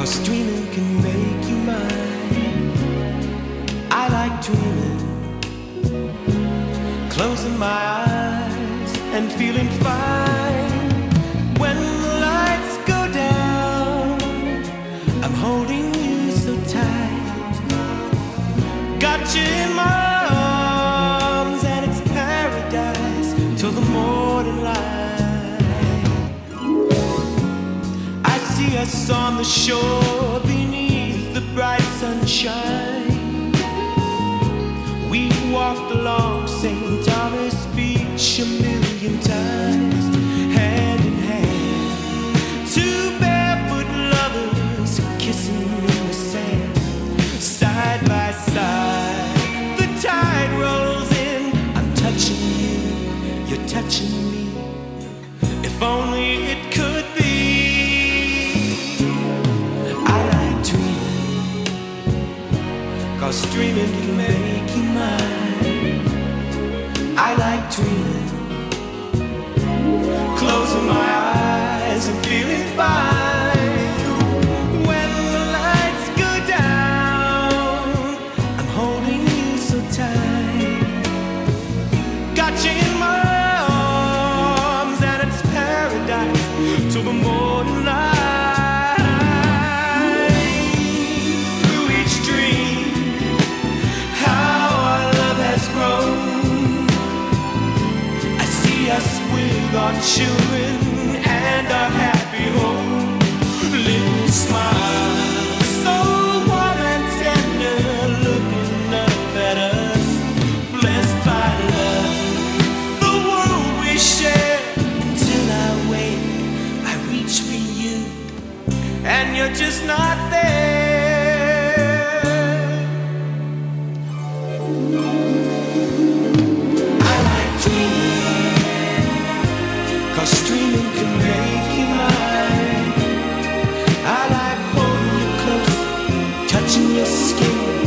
Cause dreaming can make you mine. I like dreaming. Closing my eyes and feeling fine. When the lights go down, I'm holding you so tight. Got you in my us on the shore beneath the bright sunshine. We walked along St. dreaming can make you mine. I like dreaming, closing my us with our children and our happy home. Little smile, so warm and tender, looking up at us, blessed by love, the world we share. Till I wake, I reach for you, and you're just not there. touching your skin.